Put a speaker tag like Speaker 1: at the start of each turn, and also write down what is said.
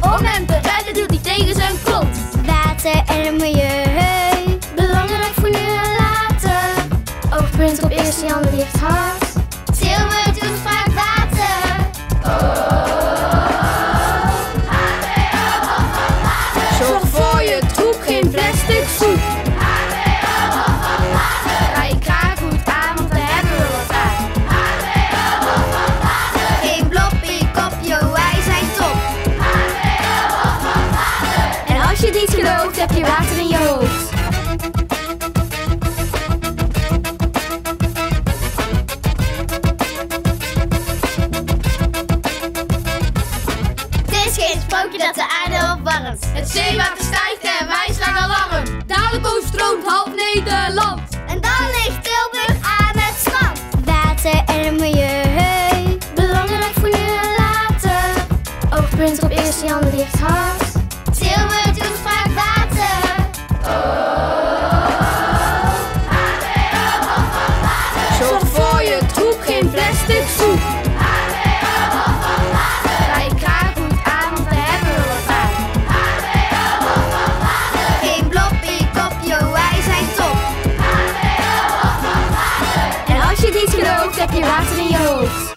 Speaker 1: componenten. Rijden doet niet tegen zijn kont.
Speaker 2: Water en milieu. Belangrijk voor nu en later. Oogpunt op eerste Jan ligt hard.
Speaker 1: Je heb je water in je hoofd.
Speaker 2: Het is geen sprookje dat de aarde opwarmt.
Speaker 1: Het zeewater stijgt en wij slaan alarm. Dadelijk overstroomt half Nederland.
Speaker 2: En dan ligt Tilburg aan het strand. Water en milieu. Belangrijk voor en later. Oogpunt op eerste Jan ligt hard. Curiosity Olds.